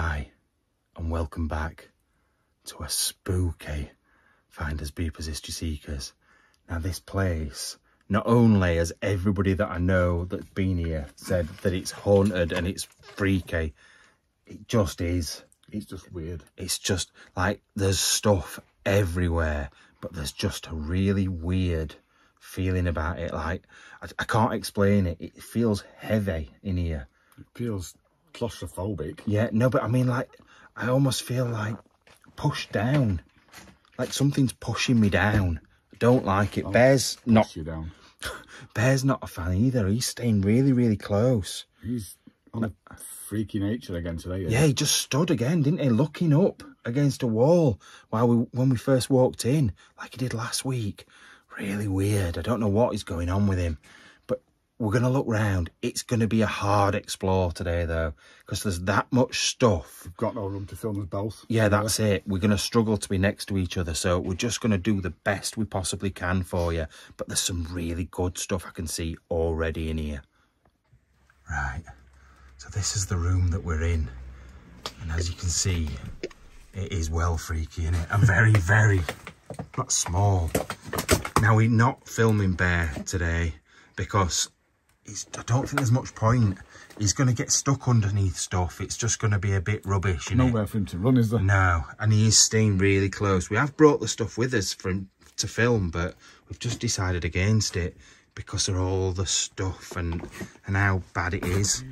Hi, and welcome back to a spooky Finders Beepers History Seekers. Now, this place, not only has everybody that I know that's been here said that it's haunted and it's freaky, it just is. It's just weird. It's just like there's stuff everywhere, but there's just a really weird feeling about it. Like, I, I can't explain it. It feels heavy in here. It feels claustrophobic. Yeah, no, but I mean, like, I almost feel like pushed down. Like something's pushing me down. I don't like it. Oh, Bear's not. You down. Bear's not a fan either. He's staying really, really close. He's on a freaky nature again today. Yeah, he just stood again, didn't he? Looking up against a wall while we when we first walked in, like he did last week. Really weird. I don't know what is going on with him. We're gonna look round. It's gonna be a hard explore today though, because there's that much stuff. We've got no room to film us both. Yeah, that's it. We're going to struggle to be next to each other, so we're just going to do the best we possibly can for you. But there's some really good stuff I can see already in here. Right, so this is the room that we're in. And as you can see, it is well freaky, is it? And very, very, not small. Now, we're not filming Bear today because I don't think there's much point. He's going to get stuck underneath stuff. It's just going to be a bit rubbish. Nowhere for him to run, is there? No, and he is staying really close. We have brought the stuff with us for him to film, but we've just decided against it because of all the stuff and and how bad it is.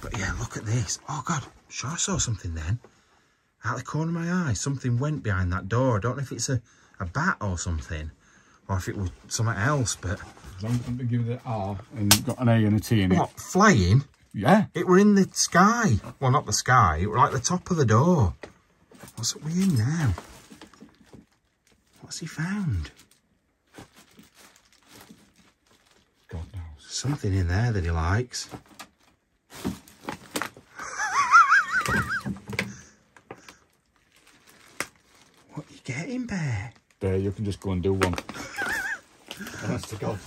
But yeah, look at this. Oh God, sure I saw something then. Out of the corner of my eye, something went behind that door. I don't know if it's a, a bat or something, or if it was something else, but... As long as you give it an R and got an A and a T in it. What, flying? Yeah. It were in the sky. Well, not the sky. It were like the top of the door. What's it we in now? What's he found? God knows. Something in there that he likes. what are you getting, Bear? There, you can just go and do one. Honest to God,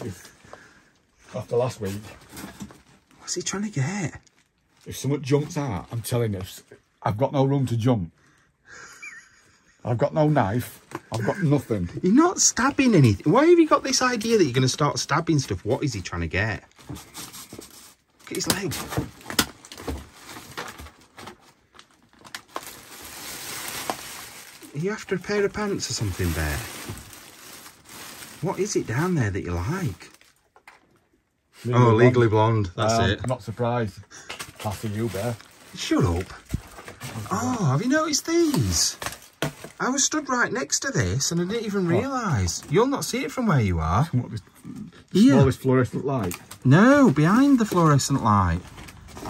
after last week, What's he trying to get? if someone jumps out, I'm telling you, I've got no room to jump. I've got no knife. I've got nothing. You're not stabbing anything. Why have you got this idea that you're going to start stabbing stuff? What is he trying to get? Look at his leg. Are you after a pair of pants or something, Bear? What is it down there that you like? oh, Legally Blonde. That's Um, it. Not surprised. Classy you, Bear. Shut up. Oh, have you noticed these? I was stood right next to this and I didn't even realise. You'll not see it from where you are. What was Here. smallest fluorescent light? No, behind the fluorescent light.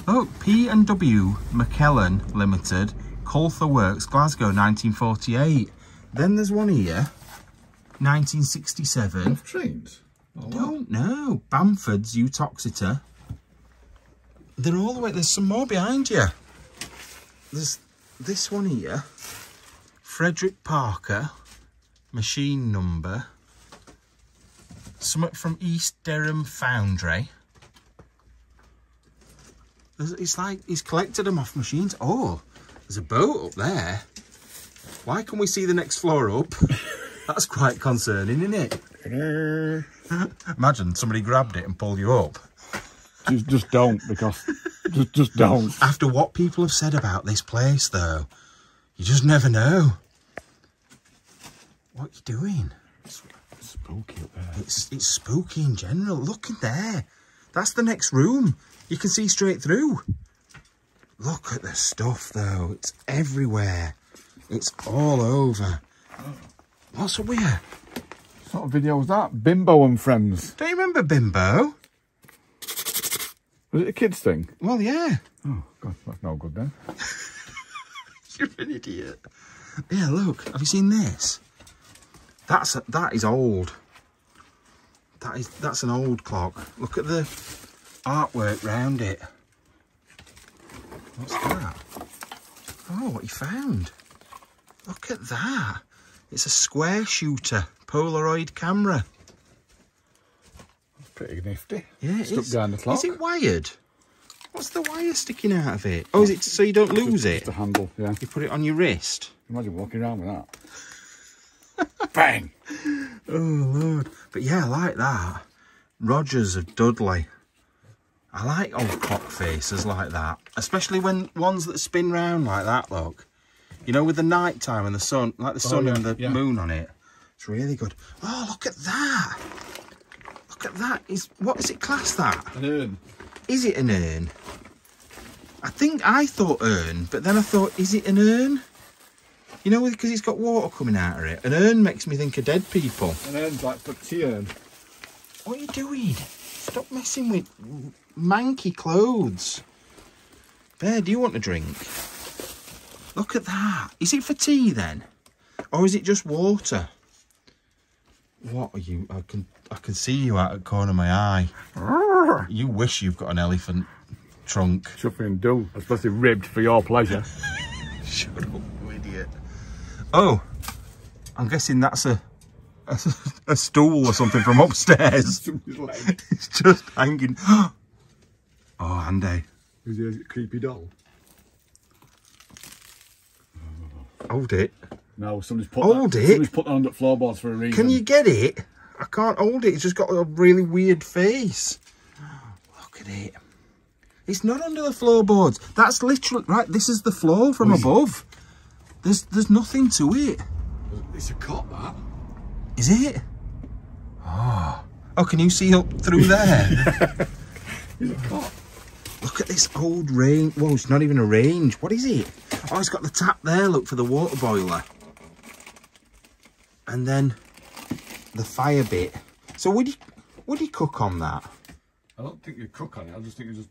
Look, P&W MacLellan Limited, Clutha Works, Glasgow, 1948. Then there's one here, 1967. Trains. Oh. Don't know. Bamford's Uttoxeter. They're all the way, there's some more behind you. There's this one here. Frederick Parker. Machine number. Something from East Dereham Foundry. There's- It's like he's collected them off machines. Oh, there's a boat up there. Why can we see the next floor up? That's quite concerning, isn't it? Imagine somebody grabbed it and pulled you up. Just, just don't because just, just don't. After what people have said about this place, though, you just never know. What are you doing? It's spooky up there. It's it's spooky in general. Look in there. That's the next room. You can see straight through. Look at the stuff, though. It's everywhere. It's all over. Oh. What's a here? What sort of video was that? Bimbo and Friends. Don't you remember Bimbo? Was it a kids thing? Well, yeah. Oh, God, that's no good then. You're an idiot. Yeah, look. Have you seen this? That's a, that is old. That is that's an old clock. Look at the artwork round it. What's that? Oh, what you found? Look at that. It's a square shooter Polaroid camera. Pretty nifty. Yeah, it Stuck is. behind the clock. Is it wired? What's the wire sticking out of it? Oh, is it so you don't lose it? Just a handle, yeah. You put it on your wrist. Imagine walking around with that. Bang! Oh lord! But yeah, I like that. Rogers of Dudley. I like old clock faces like that, especially when ones that spin round like that. Look, you know, with the night time and the sun, like the oh, sun yeah, and the yeah. moon on it. It's really good. Oh, look at that! Look at that. Is what is it class that? An urn. Is it an urn? I think I thought urn, but then I thought, is it an urn? You know, because it's got water coming out of it. An urn makes me think of dead people. An urn's like for tea urn. What are you doing? Stop messing with manky clothes. Bear, do you want a drink? Look at that. Is it for tea then? Or is it just water? What are you? I can I can see you out of the corner of my eye. You wish you've got an elephant trunk. Chuffing do, especially ribbed for your pleasure. Shut up, you idiot. Oh, I'm guessing that's a, a a stool or something from upstairs. It's just hanging. Oh, Andy, Is he a creepy doll? Hold it. No, somebody's put Hold that, it. Somebody's put that on the floorboards for a reason. Can you get it? I can't hold it. It's just got a really weird face. Look at it. It's not under the floorboards. That's literally right. This is the floor from What is it? above. There's there's nothing to it. It's a cot, that. Is it? Oh. Oh, can you see up through there? It's a cot. Look at this old range. Whoa, it's not even a range. What is it? Oh, it's got the tap there. Look for the water boiler. And then the fire bit. So would you would you cook on that? I don't think you cook on it. I just think you just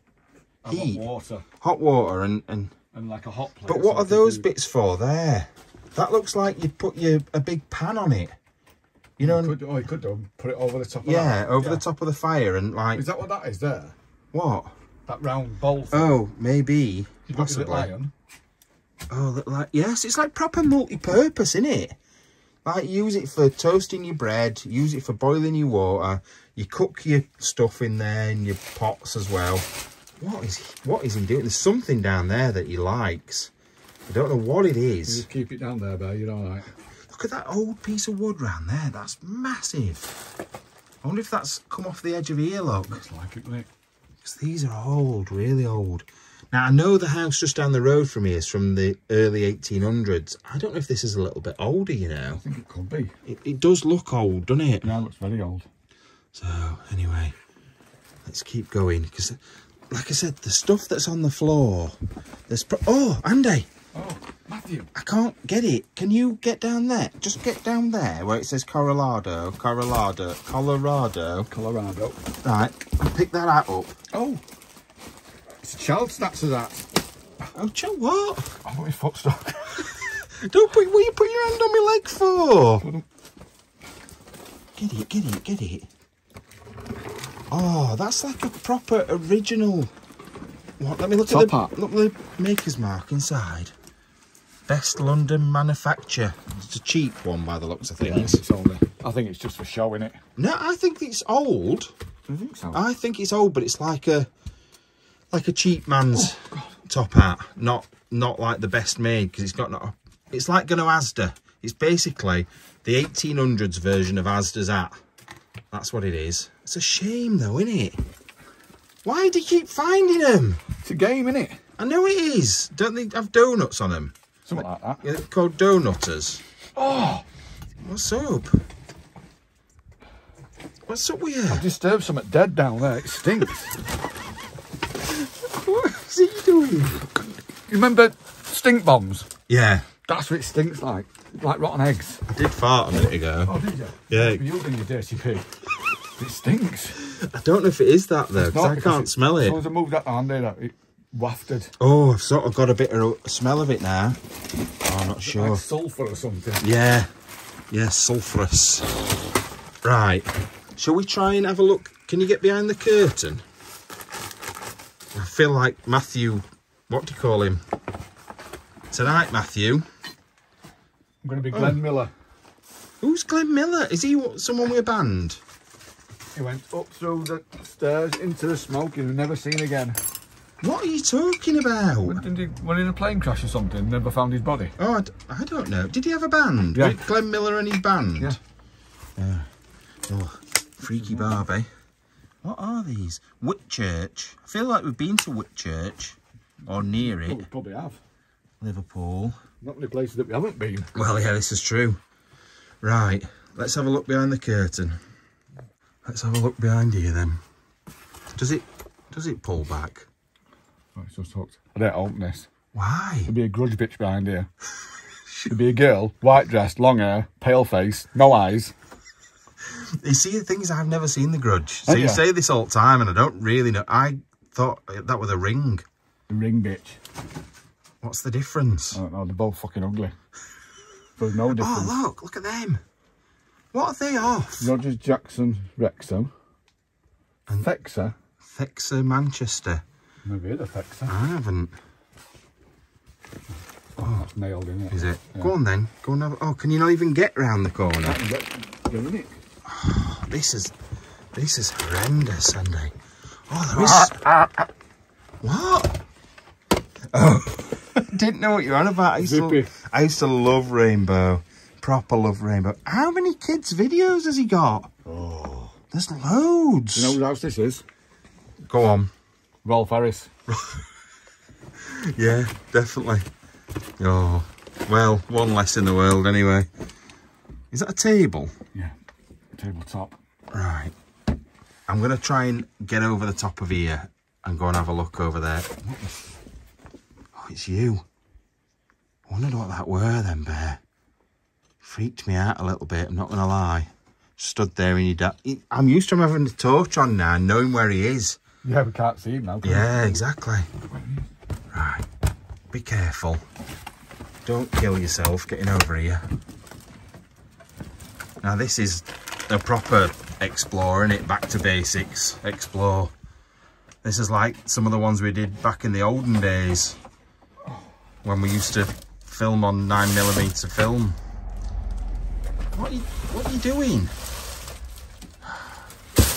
have Heat. hot water Hot water and and. and like a hot plate. But what are those bits for there? That looks like you put your a big pan on it. You know, You could, oh, you could do. Put it over the top. Of yeah, that. over Yeah. the top of the fire and like Is that what that is there? what? That round bowl. Thing? Oh, maybe You've got your possibly. Oh, look like yes, it's like proper multi-purpose, isn't it? Like use it for toasting your bread, use it for boiling your water. You cook your stuff in there in your pots as well. What is what is he doing? There's something down there that he likes. I don't know what it is. You just keep it down there, Bear. You're all right. Look at that old piece of wood round there. That's massive. I wonder if that's come off the edge of here, look. Looks like it, it? Because these are old, really old. Now, I know the house just down the road from here is from the early 1800s. I don't know if this is a little bit older, you know. I think it could be. It, it does look old, doesn't it? Yeah, it looks very old. So, anyway, let's keep going. Because, like I said, the stuff that's on the floor, there's... Pro oh, Andy, Oh, Matthew. I can't get it. Can you get down there? Just get down there where it says Colorado, Colorado, Colorado. Colorado. Right, pick that out up. Oh, it's a child snatcher that. Oh, Joe, what? I've got my foot stuck. Don't put, what are you put your hand on my leg for? Get it, get it, get it. Oh, that's like a proper original. What? Let me look at Top the hat. look at the maker's mark inside. Best London manufacture. It's a cheap one by the looks of things. it's only. I think it's just for showing it. No, I think it's old. I think so. I think it's old, but it's like a like a cheap man's oh, top hat, not not like the best made because it's got not. It's like going to Asda. It's basically the 1800s version of Asda's hat. That's what it is. It's a shame though, isn't it? Why do you keep finding them? It's a game, isn't it? I know it is. Don't they have donuts on them? Something like that. Yeah, called donutters. Oh, What's up? What's up with you? I've disturbed something dead down there. It stinks. What's he doing? you remember stink bombs? Yeah, That's what it stinks like. Like rotten eggs. I did fart a minute ago. Oh, did you? Yeah. You and your dirty pig. It stinks. I don't know if it is that though, because I can't it- smell it. I moved that hand there, it wafted. Oh, I've sort of got a bit of a smell of it now. Oh, I'm not sure. Like sulphur or something. Yeah, yeah, sulphurous. Right, shall we try and have a look? Can you get behind the curtain? I feel like Matthew, what do you call him? Tonight, Matthew. I'm going to be oh. Glenn Miller. Who's Glenn Miller? Is he someone a band? He went up through the stairs into the smoke and never seen again. What are you talking about? Didn't he, when in a plane crash or something, never found his body? Oh, I, d- I don't know. Did he have a band? Yeah. Glenn Miller and his band? Yeah. Yeah. Oh, freaky Barbie. Eh? What are these? Whitchurch. I feel like we've been to Whitchurch or near Oh, it. we probably have. Liverpool. Not many places that we haven't been. Well, yeah, this is true. Right, let's have a look behind the curtain. Let's have a look behind here then. Does it does it pull back? So it's hooked. I don't open this. Why? There'd be a grudge bitch behind here. There'd be a girl, white dress, long hair, pale face, no eyes. You see, the thing is, I've never seen The Grudge. So Oh, you yeah. say this all the time, and I don't really know. I thought that was a ring. The ring bitch. What's the difference? I don't know, they're both fucking ugly. There's no oh, difference. Oh, look, look at them. What are they off? Rogers, Jackson, Wrexham. And- Fexa. Fexer Manchester. Maybe it's a Fexa. I haven't. Oh, that's nailed in it. Is it? Yeah. Go on then. Go and have. Oh, can you not even get round the corner? In it. Ah, this is, this is horrendous, Sunday. Oh, there is. What? Oh, didn't know what you're on about. I used, to, I used to love Rainbow. Proper love Rainbow. How many kids' videos has he got? Oh, there's loads. You know whose else this is? Go on. Rolf Harris. Yeah, definitely. Oh, well, one less in the world anyway. Is that a table? Yeah. Tabletop. Right. I'm going to try and get over the top of here and go and have a look over there. What the f- Oh, it's you. I wondered what that were then, Bear. Freaked me out a little bit, I'm not going to lie. Stood there in your dark... I'm used to him having the torch on now knowing where he is. Yeah, we can't see him now. Yeah, exactly. Right. Be careful. Don't kill yourself getting over here. Now this is a proper explore, is it? Back to basics. Explore. This is like some of the ones we did back in the olden days. When we used to film on 9mm film. What are you, what are you doing?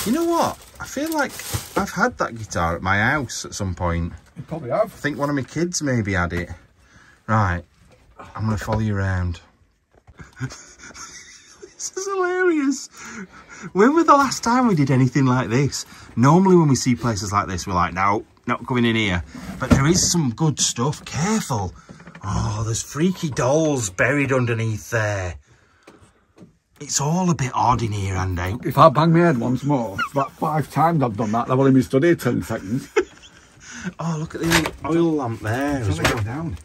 You know what? I feel like I've had that guitar at my house at some point. You probably have. I think one of my kids maybe had it. Right, I'm going to follow you around. this is hilarious. When was the last time we did anything like this? Normally when we see places like this, we're like, no, not coming in here. But there is some good stuff. Careful. Oh, there's freaky dolls buried underneath there. It's all a bit odd in here, Andy. If I bang my head once more, it's about five times I've done that. I've only been studying 10 seconds. Oh, look at the oil lamp there as well. down.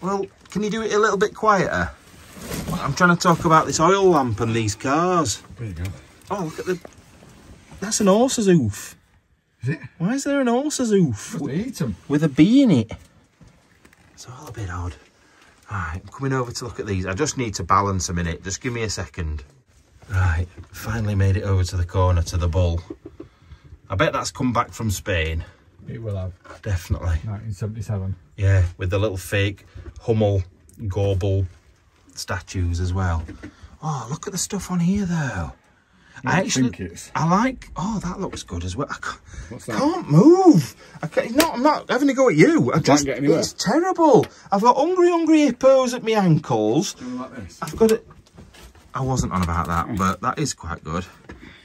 Well, can you do it a little bit quieter? I'm trying to talk about this oil lamp and these cars. There you go. Oh, look at the... That's an horse's hoof. Is it? Why is there an horse's hoof? Just eat them. With a bee in it. It's all a bit odd. Right, I'm coming over to look at these. I just need to balance a minute. Just give me a second. Right, finally made it over to the corner to the bull. I bet that's come back from Spain. It will have. Definitely. 1977. Yeah, with the little fake Hummel Goebel statues as well. Oh, look at the stuff on here though. I actually, think it's- I like. Oh, that looks good as well. I ca- What's that? can't move. I can't, not, I'm not having a go at you. I just, get anywhere. it's terrible. I've got hungry, hungry hippos at my ankles. Like this. I've got it. I wasn't on about that, but that is quite good.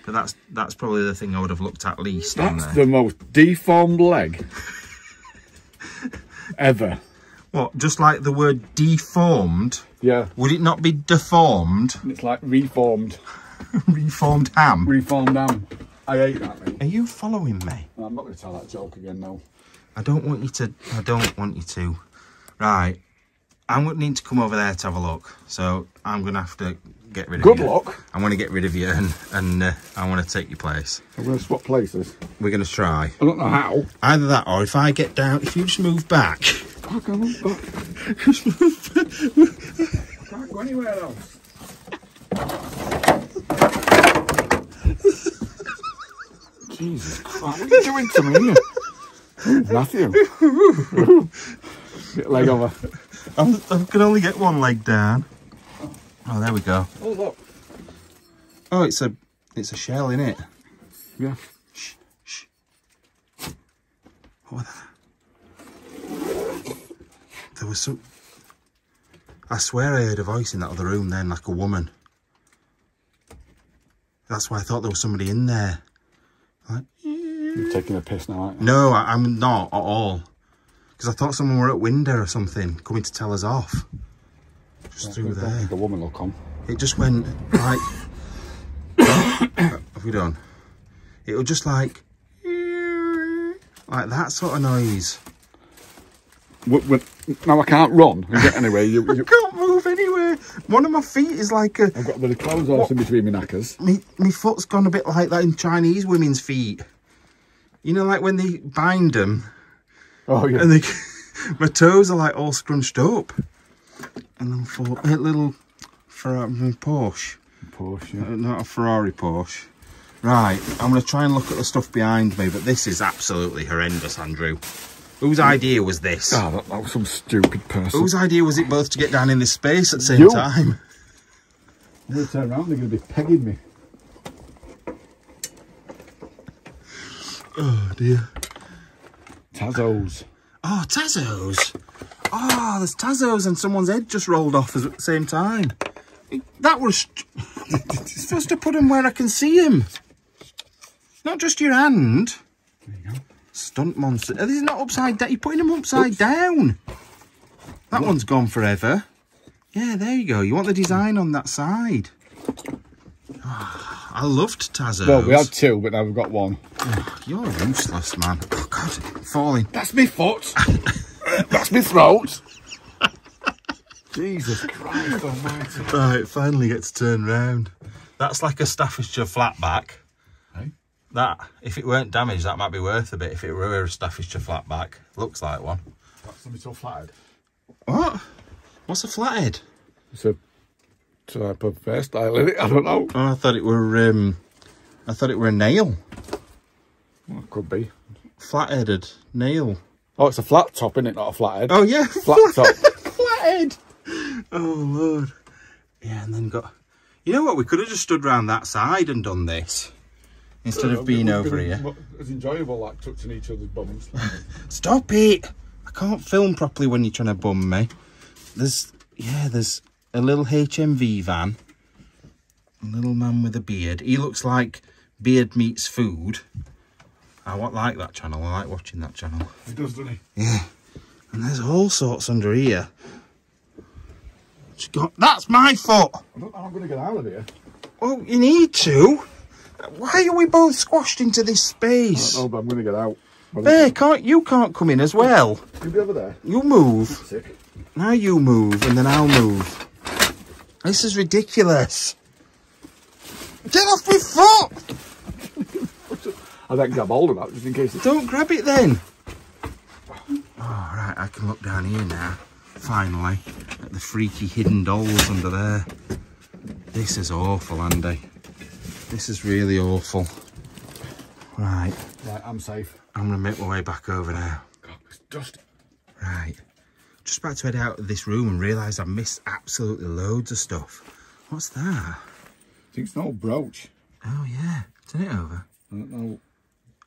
But that's that's probably the thing I would have looked at least on That's the most deformed leg ever. What? Just like the word deformed. Yeah. Would it not be deformed? It's like reformed. Reformed ham. Reformed ham. I hate that, mate. Are you following me? I'm not going to tell that joke again, no. I don't want you to. I don't want you to. Right. I'm going to need to come over there to have a look. So I'm going to have to get rid of Good you. Good luck. I'm going to get rid of you and, and uh, I want to take your place. I'm going to swap places. We're going to try. I don't know how. Either that or if I get down, if you just move back. I can't move back. I can't go anywhere else. Jesus Christ, what are you doing to me? Ooh, Matthew. Bit leg over. I'm, I can only get one leg down. Oh, there we go. Oh, look. Oh, it's a it's a shell in it. Yeah. Shh, shh. What was that? there was some. I swear I heard a voice in that other room then, like a woman. That's why I thought there was somebody in there. Like, You're taking a piss now, aren't you? no, I, I'm not at all. Because I thought someone were at window or something, coming to tell us off. Just through there. a woman will come. It just went like. have we done? It was just like. Like that sort of noise. Wi- wi- now I can't run and get anywhere. You, I can't move anywhere. One of my feet is like a. I've got a bit of clothes on in between my knackers. Me, my foot's gone a bit like that in Chinese women's feet. You know, like when they bind them Oh yeah. and they, my toes are like all scrunched up. And then for a little Ferrari Porsche, Porsche. Yeah. uh, not a Ferrari Porsche. Right, I'm going to try and look at the stuff behind me, but this is absolutely horrendous, Andrew. Whose idea was this? Ah, that, that was some stupid person. Whose idea was it both to get down in this space at the same You. time? They turn around, they're going to be pegging me. Oh dear. Tazos. Oh, Tazos. Oh, there's Tazos and someone's head just rolled off at the same time. That was supposed to put them where I can see him. Not just your hand. There you go. Stunt monster. Are these not upside down? You're putting them upside down. That one's gone forever. Yeah, there you go. You want the design on that side. Ah, I loved Tazos. Well, we had two, but now we've got one. You're useless, man. Oh, God, falling. That's me foot. That's me throat. Jesus Christ almighty. Right, finally get to turn round. That's like a Staffordshire flatback. Hey? That, if it weren't damaged, that might be worth a bit. If it were a Staffordshire flatback, looks like one. That's something so flattered. What? What's a flathead? It's a type of hairstyle, is it? I don't know. Oh, I thought it were. Um, I thought it were a nail. Well, it could be. Flat-headed nail. Oh, it's a flat top, isn't it? Not a flathead. Oh yeah, Flat top. flathead. Oh lord. Yeah, and then got. You know what? We could have just stood round that side and done this instead of being over here. It's enjoyable, like touching each other's bums. Stop it! I can't film properly when you're trying to bum me. There's, yeah, there's a little HMV van. A little man with a beard. He looks like beard meets food. I like that channel. I like watching that channel. he does, doesn't he? Yeah. And there's all sorts under here. Got- That's my foot! I don't know how I'm going to get out of here. Oh, you need to. Why are we both squashed into this space? Oh, but I'm going to get out. There, can't you can't come in as well? You be over there. You move. Sick. Now you move and then I'll move. This is ridiculous. Get off my foot! I then grab hold of that just in case it's... Don't grab it then. Oh, right, I can look down here now. Finally, at the freaky hidden dolls under there. This is awful, Andy. This is really awful. Right, Right, I'm safe. I'm going to make my way back over now. God, it's dusty. Right. Just about to head out of this room and realise I've missed absolutely loads of stuff. What's that? I think it's an old brooch. Oh, yeah. Turn it over. I don't know.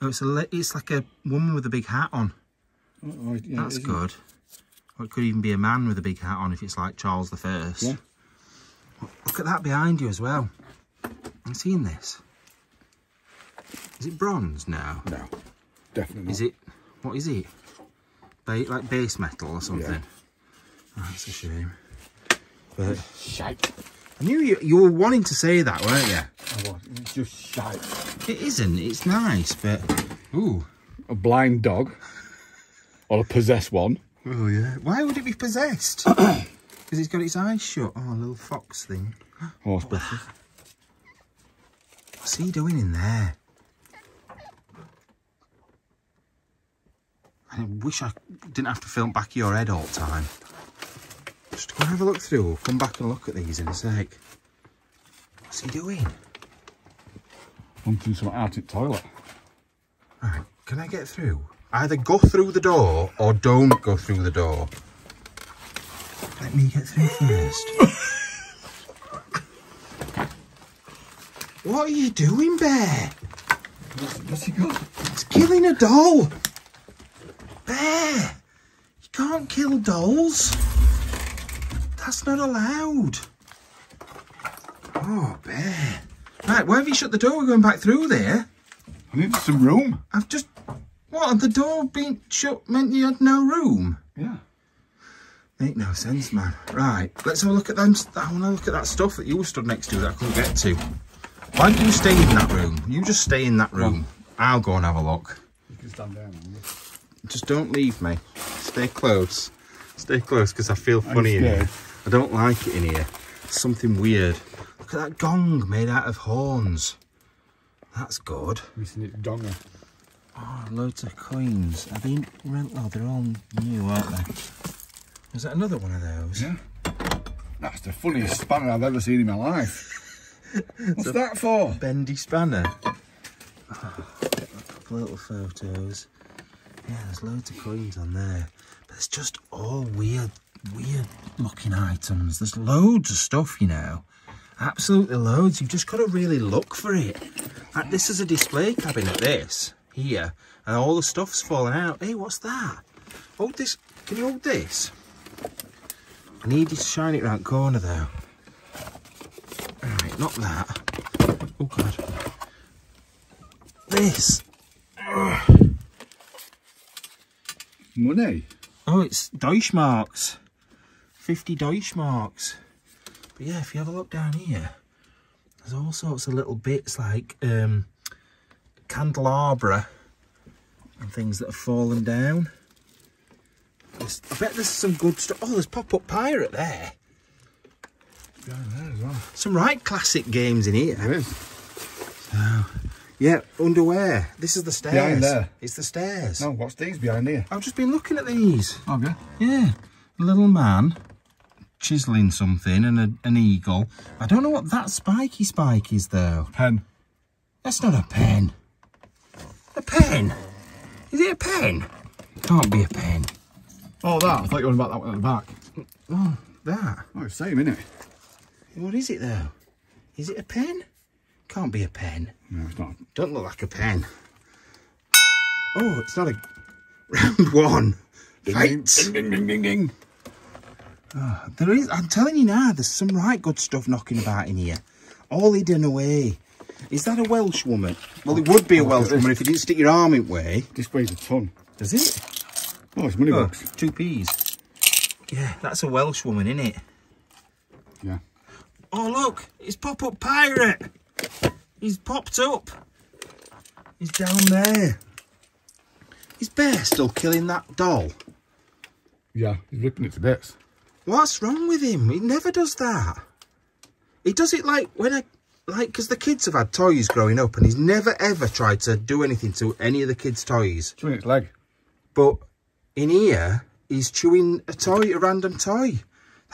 Oh, it's a it's like a woman with a big hat on. I. Yeah, That's good. Or it could even be a man with a big hat on if it's like Charles the First. Yeah. Look at that behind you as well. I'm seen this. Is it bronze now? No, definitely not. Is it? What is it? Ba- like base metal or something? Yeah. Oh, that's a shame. But Shite. I knew you, you were wanting to say that, weren't you? I was. It's just shite. It isn't. It's nice, but ooh. A blind dog. Or a possessed one. Oh yeah. Why would it be possessed? Because it's got its eyes shut. Oh, a little fox thing. Horse brushes. What's he doing in there? I wish I didn't have to film back of your head all the time. Just go and have a look through. We'll come back and look at these in a sec. What's he doing? Wanting some in toilet. Right, can I get through? Either go through the door or don't go through the door. Let me get through first. what are you doing, Bear? What's he got? It's killing a doll. Bear, you're can't kill dolls. That's not allowed. Oh, bear. Right, why have you shut the door? We're going back through there. I need some room. I've just... What, the door being shut meant you had no room? Yeah. Make no sense, man. Right, let's have a look at them. I want to look at that stuff that you stood next to that I couldn't get to. Why don't you stay in that room? You just stay in that room. I'll go and have a look. You can stand down. Just don't leave me. Stay close. Stay close because I feel funny in here. I don't like it in here. Something weird. Look at that gong made out of horns. That's good. Seen it donger. Oh, ah, loads of coins. I they rent? Oh, they're all new, aren't they? Is that another one of those? Yeah. That's the funniest spanner I've ever seen in my life. What's that for? Bendy spanner. Oh, a couple little photos. Yeah, there's loads of coins on there. But it's just all weird, weird looking items. There's loads of stuff, you know. Absolutely loads. You've just got to really look for it. Like, this is a display cabinet, this, here. And all the stuff's falling out. Hey, what's that? Hold this. Can you hold this? I need you to shine it round corner, though. Not that. Oh, God. This. Money. Oh, it's Deutschmarks. 50 Deutschmarks. But yeah, if you have a look down here, there's all sorts of little bits like um, candelabra and things that have fallen down. There's, I bet there's some good stuff. Oh, there's Pop-Up Pirate there. Behind there as well. Some right classic games in here. There is. Oh. Yeah, underwear. This is the stairs. Behind there. It's the stairs. No, what's these behind here? I've just been looking at these. Okay. Yeah, a little man chiseling something and a, an eagle. I don't know what that spiky spike is though. Pen. That's not a pen. A pen? Is it a pen? Can't be a pen. Oh, that. I thought you were about that one at the back. Oh, that. Oh, same, innit? What is it though? Is it a pen? Can't be a pen. No, it's not. Don't look like a pen. Oh, it's not a round one. Fight. Ding, ding, ding, ding, ding. Ah, there is, I'm telling you now, there's some right good stuff knocking about in here. All hidden away. Is that a Welsh woman? Well, it would be a Oh, Welsh woman if you didn't stick your arm in way. This weighs a ton. Does it? Oh, it's money Oh, box. two P's. Yeah, that's a Welsh woman, isn't it? Yeah. Oh, look, it's Pop-Up Pirate. He's popped up. He's down there. Is Bear still killing that doll? Yeah, he's ripping it to bits. What's wrong with him? He never does that. He does it like when I, like, because the kids have had toys growing up and he's never ever tried to do anything to any of the kids' toys. Chewing its leg. But in here, he's chewing a toy, a random toy.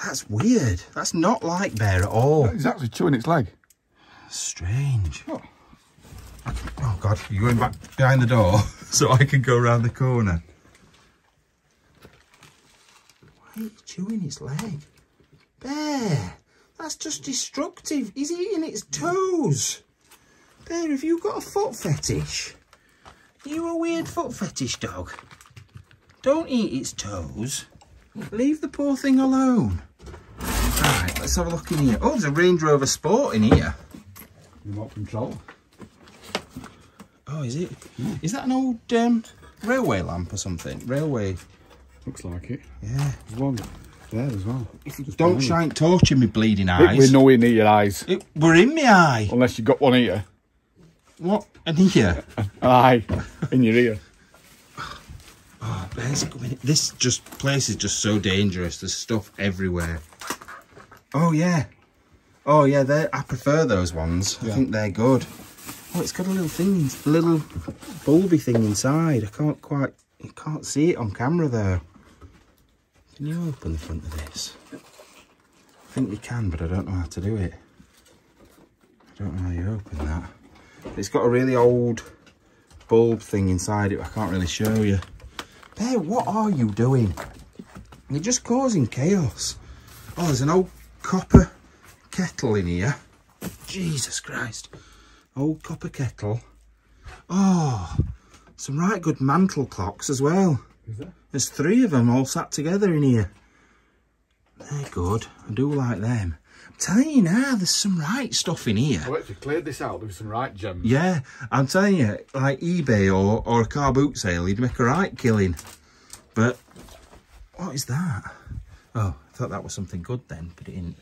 That's weird. That's not like Bear at all. He's actually chewing its leg. Strange. Oh. Oh, God, you're going back behind the door so I can go around the corner. Why are you chewing its leg? Bear, that's just destructive. He's eating its toes. Bear, have you got a foot fetish? Are you a weird foot fetish dog? Don't eat its toes. Leave the poor thing alone. Right, let's have a look in here. Oh, there's a Range Rover Sport in here. Remote control. Oh, is it? Is that an old um, railway lamp or something? Railway. Looks like it. Yeah. There's one there as well. Just Don't shine torch in me bleeding it. eyes. We're nowhere near your eyes. It, we're in my eye. Unless you've got one ear. What? And here. An eye in your ear. Oh, it going? This just place is just so dangerous. There's stuff everywhere. Oh yeah. Oh yeah. They I prefer those ones. I think they're good. Oh, it's got a little thing, a little bulby thing inside. I can't quite, you can't see it on camera though. Can you open the front of this? I think you can, but I don't know how to do it. I don't know how you open that. It's got a really old bulb thing inside it. I can't really show you. Bear, what are you doing? You're just causing chaos. Oh, there's an old copper kettle in here. Jesus Christ. Old copper kettle. Oh, some right good mantle clocks as well. Is there? There's three of them all sat together in here. They're good. I do like them. I'm telling you now, there's some right stuff in here. I actually cleared this out. There's some right gems. Yeah, I'm telling you, like eBay or, or a car boot sale, you'd make a right killing. But what is that? Oh, thought that was something good then, but it didn't.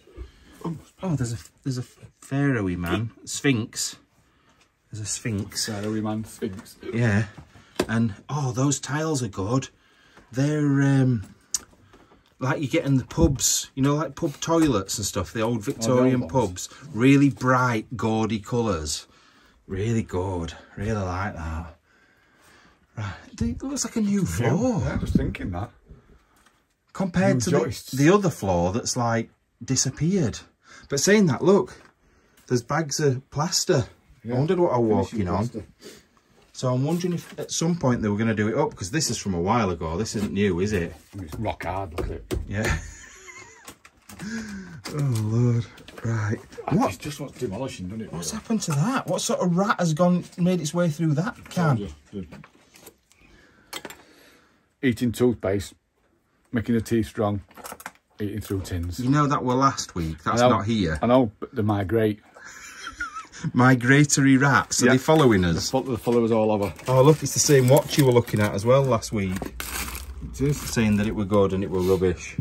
Oh, there's a there's a pharaoh man, sphinx. There's a sphinx. Pharaoh man sphinx. Yeah, and oh, those tiles are good. They're um, like you get in the pubs, you know, like pub toilets and stuff. The old Victorian ones. pubs, really bright, gaudy colours. Really good. Really like that. Right, it looks like a new floor Yeah, was thinking that. Compared New to the, the other floor that's like disappeared. But saying that, look, there's bags of plaster. I wondered what I was Finishing walking on. So I'm wondering if at some point they were going to do it up because this is from a while ago. This isn't new, is it? It's rock hard, look at it. Yeah. oh Lord. Right. What? Just wants demolishing, doesn't it? What's happened to that? What sort of rat has gone made its way through that can? Eating toothpaste, making the teeth strong, eating through tins. You know that were last week. That's know- not here. I know, but they migrate. Migratory rats. Are Yeah. they following us? Fo- The followers all over. Oh look, it's the same watch you were looking at as well last week. It is. Saying that it were good and it were rubbish.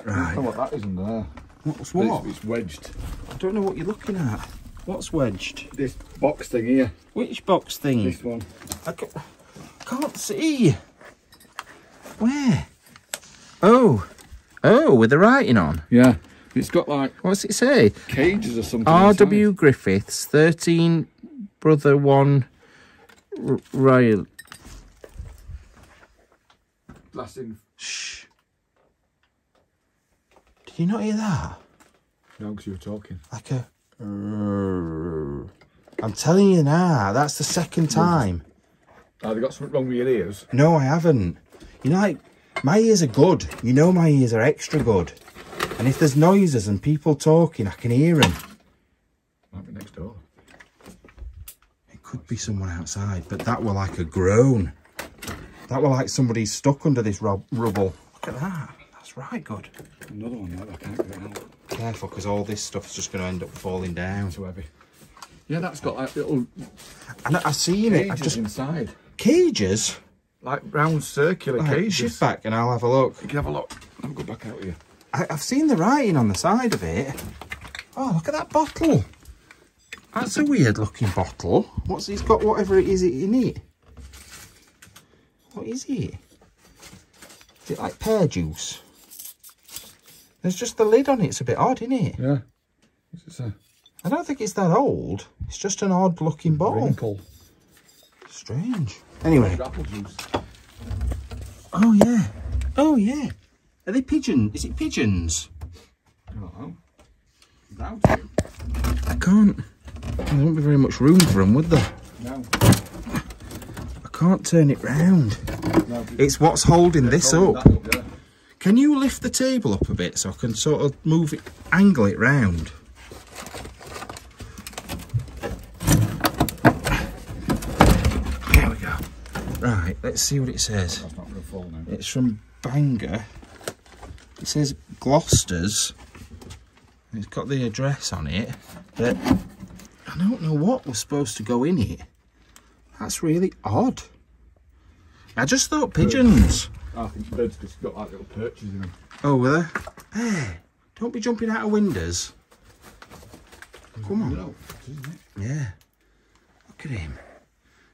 I don't Right. know what that is in there. What's what? It's, it's wedged. I don't know what you're looking at. What's wedged? This box thing here. Which box thing? This one. I can't see. Where? Oh. Oh, with the writing on. Yeah. It's got like What's it say? cages or something. R.W. inside. Griffiths, 13, brother 1, R- Royal. Lasting. Shh. Did you not hear that? No, because you were talking. Like a. I'm telling you now, that's the second time. Oh, they got something wrong with your ears. No, I haven't. You know, like, my ears are good. You know, my ears are extra good. And if there's noises and people talking, I can hear them. Might be next door. It could be someone outside, but that were like a groan. That were like somebody stuck under this rub- rubble. Look at that. That's right good. Another one there. I can't get it out. Careful, because all this stuff's just going to end up falling down. Too heavy. Yeah, that's got like little And I've seen it. I cages just inside. cages. Like round circular Right, cages. shift back, and I'll have a look. You can have a look. I'll go back out here. I, I've seen the writing on the side of it. Oh, look at that bottle. That's a weird looking bottle. What's he's got? Whatever it is in it. What is it? Is it like pear juice? There's just the lid on it. It's a bit odd, isn't it? Yeah. Is a I don't think it's that old. It's just an odd looking bottle. wrinkle. Strange. Anyway. Oh yeah. Oh yeah. Are they pigeons? Is it pigeons? I don't know. Doubt it. I can't. There won't be very much room for them, would there? No. I can't turn it round. No. It's what's holding this Holding up. up, yeah. Can you lift the table up a bit so I can sort of move it, angle it round? There we go. Right, let's see what it says. That's not going now. It's from Bangor. It says Gloucester's. It's got the address on it, but I don't know what was supposed to go in it. That's really odd. I just thought pigeons. I think birds it's got like little perches in them. Oh, were there? Hey, eh, don't be jumping out of windows. Come on. No, isn't it? Yeah. Look at him.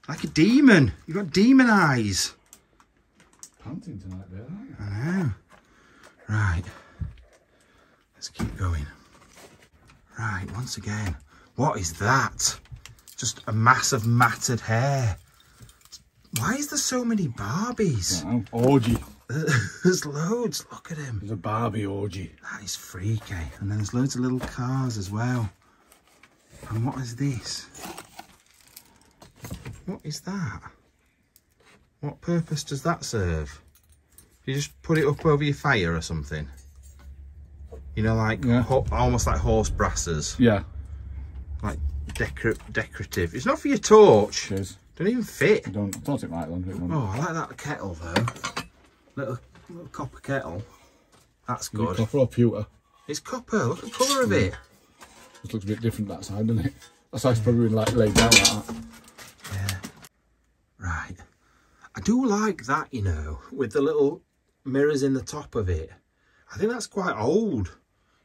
Like a demon. You've got demon eyes. Panting tonight there, aren't you? I know. Right. Let's keep going. Right, once again. What is that? Just a mass of matted hair. Why is there so many Barbies? No. Orgy. There's loads. Look at him. There's a Barbie orgy. That is freaky. And then there's loads of little cars as well. And what is this? What is that? What purpose does that serve? You just put it up over your fire or something? You know, like Yeah. almost like horse brasses, Yeah. like decor decorative. It's not for your torch. Cheers. Don't even fit. I don't, don't think right long. Oh, I like that kettle though. Little, little copper kettle. That's Is it good. Copper or pewter? It's copper. Look at the colour of it. This looks a bit different that side, doesn't it? That side's probably been like laid down like that. Right. I do like that, you know, with the little mirrors in the top of it. I think that's quite old.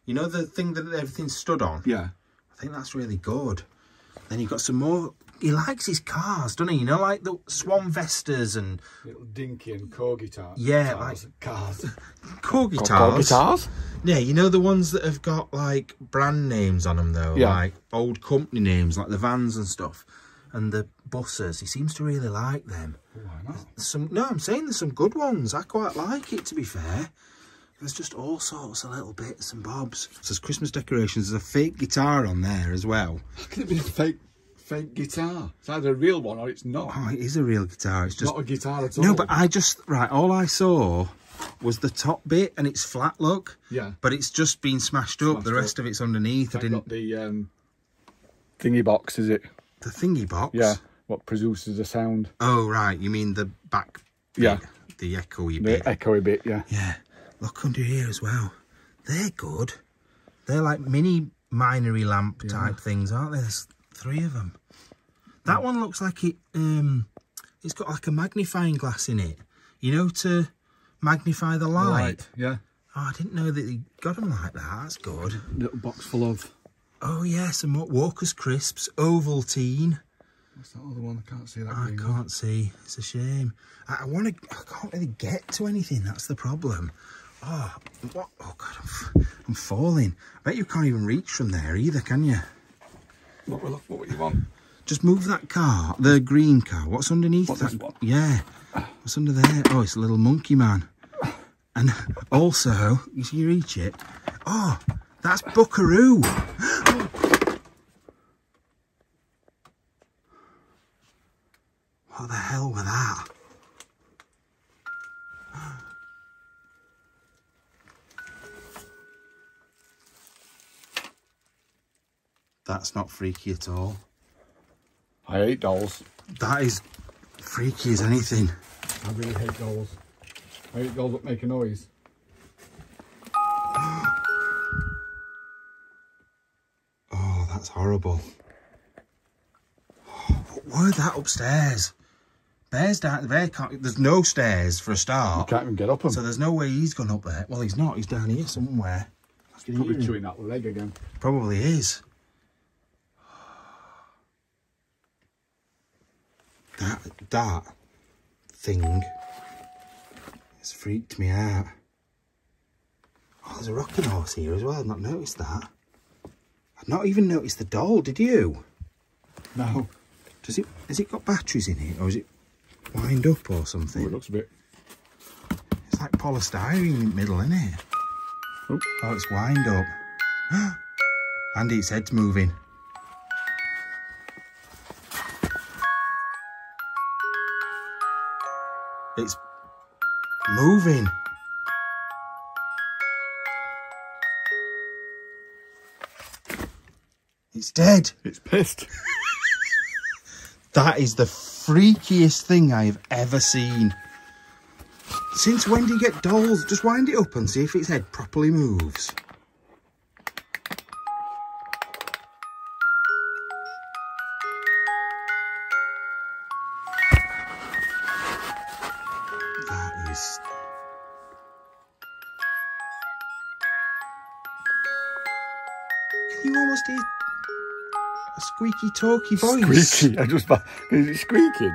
You know, the thing that everything stood on? Yeah. I think that's really good. Then you've got some more. He likes his cars, doesn't he? You know, like the Swan Vestas and Little dinky and core guitar. Yeah, guitars, cars. core guitars. guitars? Yeah, you know the ones that have got like brand names on them though, Yeah. like old company names, like the vans and stuff, and the buses. He seems to really like them. Why not? Some no, I'm saying there's some good ones. I quite like it to be fair. There's just all sorts of little bits and bobs. So there's Christmas decorations. There's a fake guitar on there as well. How can it be a fake, fake guitar? It's either a real one or it's not. Oh, it is a real guitar. It's It's just not a guitar at all. no, but I just right. All I saw was the top bit, and it's flat. Look, Yeah. but it's just been smashed up. Smashed the rest up. of it's underneath. I I've got didn't. the um, thingy box, is it? The thingy box. Yeah. What produces the sound? Oh right, you mean the back? bit, Yeah. The echoey The bit. echoey bit, yeah. Yeah. Look under here as well. They're good. They're like mini minery lamp type things, aren't they? There's three of them. That one looks like it. Um, it's got like a magnifying glass in it. You know to magnify the light. Yeah. Oh, I didn't know that they got them like that. That's good. Little box full of. Oh yeah, some more Walker's crisps, Ovaltine. What's that other one? I can't see that. I green can't see. It's a shame. I, I want to. I can't really get to anything. That's the problem. Oh, what? Oh God, I'm, f- I'm falling. I bet you can't even reach from there either, can you? What, what, what, what you want? Just move that car, the green car. What's underneath What, that? this one? Yeah. What's under there? Oh, it's a little monkey man. And also, you see, you reach it. Oh, that's Buckaroo. What the hell was that? That's not freaky at all. I hate dolls. That is freaky as anything. I really hate dolls. I hate dolls that make a noise. That's horrible. What were that upstairs? Bear's down there. Can't, there's no stairs for a start. Can't even get up them. So there's no way he's gone up there. Well, he's not. He's down here somewhere. You Probably him? chewing that leg again. Probably is. That that thing has freaked me out. Oh, there's a rocking horse here as well. I've not noticed that. I've not even noticed the doll. Did you? No. Does it? Has it got batteries in it, or is it wind up or Oh, it looks a bit. It's like polystyrene in the middle, isn't it? Oh. Oh, it's wind up. Andy, its head's moving. It's moving. It's dead. It's pissed. That is the freakiest thing I've ever seen. Since when do you get dolls? Just wind it up and see if its head properly moves. Talky voice? Squeaky. I just. Is it squeaking?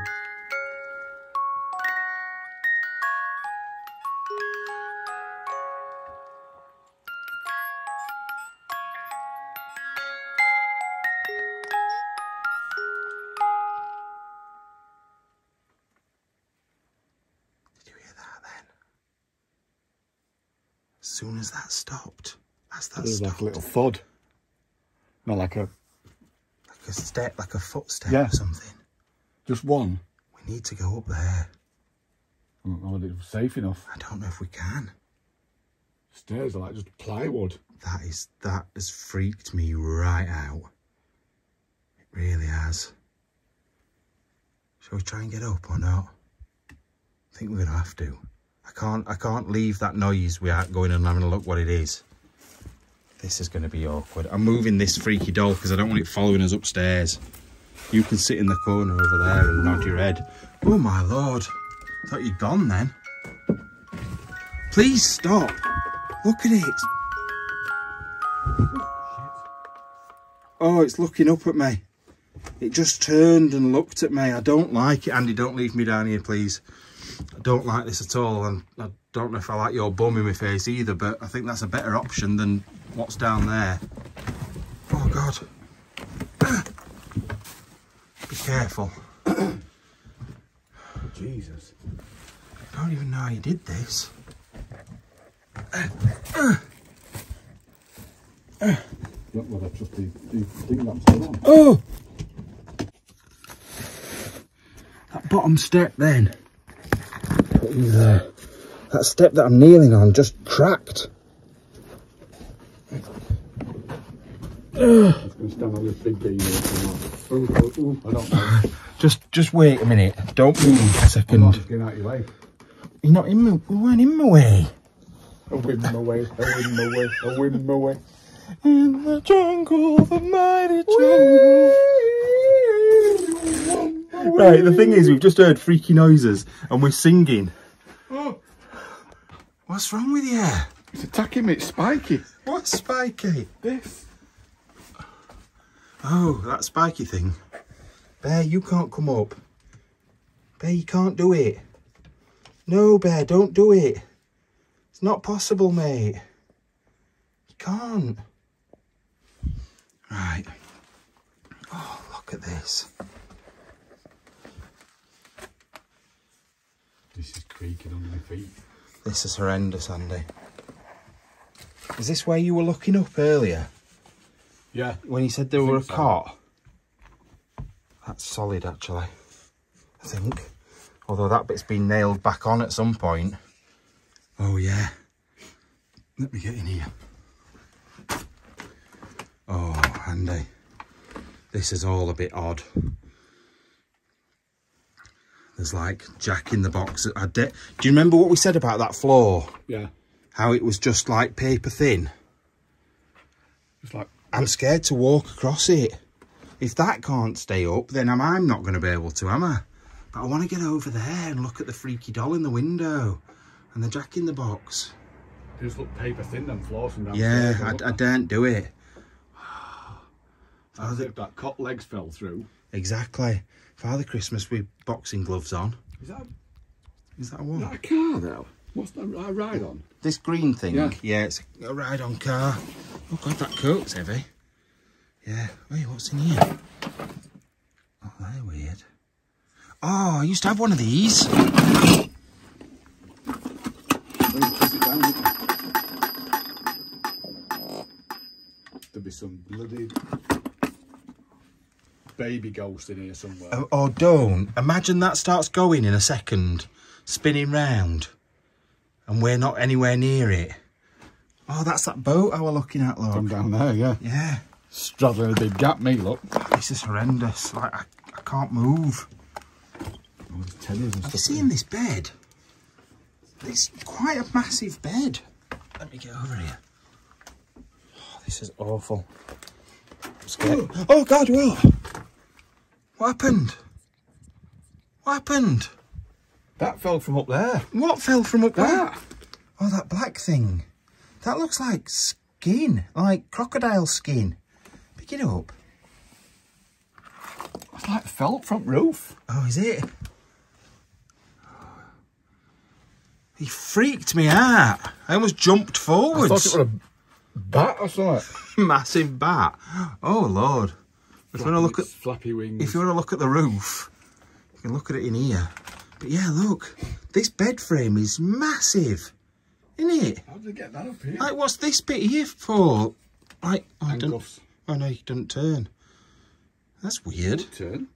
Did you hear that then? As soon as that stopped, as that There's like stopped, a little thud. not like a like a step, like a footstep Yeah. or something. just one. We need to go up there. I don't know whether it's safe enough. I don't know if we can. Stairs are like just plywood. That is that has freaked me right out. It really has. Shall we try and get up or not? I think we're gonna have to. I can't I can't leave that noise without going and having a look what it is. This is going to be awkward. I'm moving this freaky doll because I don't want it following us upstairs. You can sit in the corner over there and nod your head. Oh my lord. Thought you'd gone then. Please stop. Look at it. Oh, it's looking up at me. It just turned and looked at me. I don't like it. Andy, don't leave me down here, please. I don't like this at all. And I don't know if I like your bum in my face either, but I think that's a better option than what's down there. Oh, God. Be careful. Jesus. I don't even know how you did this. Look what I trust the, the thing that's still on. Oh! That bottom step then. Put you there. That step that I'm kneeling on just cracked. It's going to stand on this big beam here. I don't know. Just just wait a minute. Don't move a I'm not second. getting out your way. You're not in my, you weren't in my way. A win my way, a win my way, a win my way. In the jungle, the mighty jungle. Right, the thing is, we've just heard freaky noises and we're singing. Oh, What's wrong with you? It's attacking me, it's spiky. What's spiky? This. Oh, that spiky thing. Bear, you can't come up. Bear, you can't do it. No, Bear, don't do it. It's not possible, mate. You can't. Right. Oh, look at this. This is creaking under my feet. This is horrendous, Andy. Is this where you were looking up earlier? Yeah. When you said there were a so. cot? That's solid, actually. I think. Although that bit's been nailed back on at some point. Oh, yeah. Let me get in here. Oh, Andy. This is all a bit odd. There's like Jack in the box. I de- Do you remember what we said about that floor? Yeah. How it was just like paper thin? It's like, I'm scared to walk across it. If that can't stay up, then I'm, I'm not going to be able to, am I? But I want to get over there and look at the freaky doll in the window and the jack in the box. they just look paper thin, them floors from Yeah. I, I daren't do it. As if that cot legs fell through. Exactly. Father Christmas with boxing gloves on. Is that, Is that a is what? that a car though? What's that I ride on? This green thing? Yeah. yeah it's a ride-on car. Oh God, that coat's heavy. Yeah. Wait, what's in here? Oh, they're weird. Oh, I used to have one of these. There'll be some bloody baby ghost in here somewhere. Oh, oh, don't. Imagine that starts going in a second, spinning round, and we're not anywhere near it. Oh, that's that boat I was looking at, Come look. down there, yeah. Yeah. Straddling a big gap, me, look. This is horrendous. Like, I, I can't move. Oh, there's tennies and Have you stuff. seen this bed? It's quite a massive bed. Let me get over here. Oh, this is awful. I'm scared. Oh, oh God, what? What happened? What happened? That fell from up there. What fell from up there? Oh, that black thing. That looks like skin, like crocodile skin. Pick it up. It's like felt front roof. Oh, is it? He freaked me out. I almost jumped I thought it was a bat or something. Massive bat. Oh, Lord. If you want to look at flappy wings. if you want to look at the roof, you can look at it in here. But yeah, look. This bed frame is massive. Isn't it? How did they get that up here? Like, what's this bit here for? Like, oh, I don't, oh no, you don't turn. That's weird. Turn.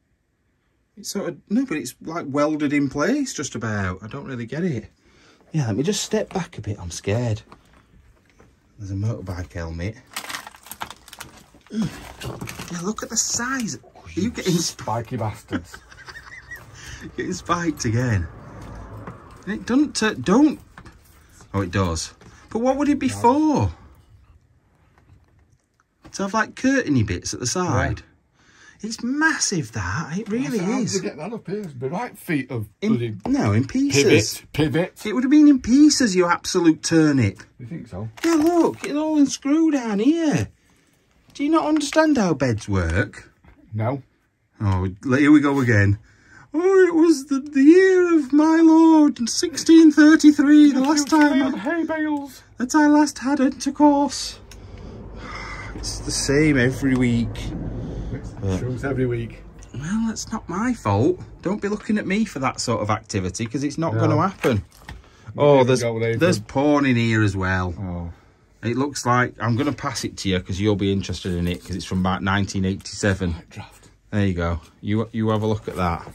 It's sort of, no, but it's like welded in place just about. I don't really get it. Yeah, let me just step back a bit. I'm scared. There's a motorbike helmet. Mm. Yeah, look at the size. Are you getting, Spiky bastards. getting spiked again? It doesn't, don't. Oh, it does. But what would it be for? To have like curtainy bits at the side? It's massive, that. It really How did is. you get that up here? The right feet of In, no, in pieces. pivot. Pivot. It would have been in pieces, you absolute turnip. You think so? Yeah, look, it's all unscrewed down here. Do you not understand how beds work? No. Oh, here we go again. Oh, it was the, the year of my lord, 1633, the last time hay bales. that I last had intercourse. It's the same every week. Every week. Well, that's not my fault. Don't be looking at me for that sort of activity because it's not No. going to happen. Oh, there's there's porn in here as well. Oh. It looks like I'm going to pass it to you because you'll be interested in it because it's from about 1987. Draft. There you go. You you have a look at that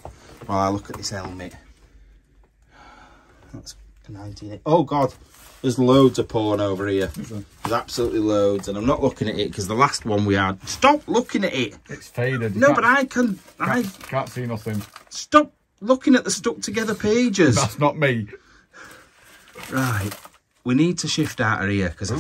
while I look at this helmet. That's 19. Oh God, there's loads of porn over here. There's absolutely loads, and I'm not looking at it because the last one we had. Stop looking at it. It's faded. You No, but I can. I can't, see nothing. stop looking at the stuck together pages. That's not me. Right. We need to shift out of here because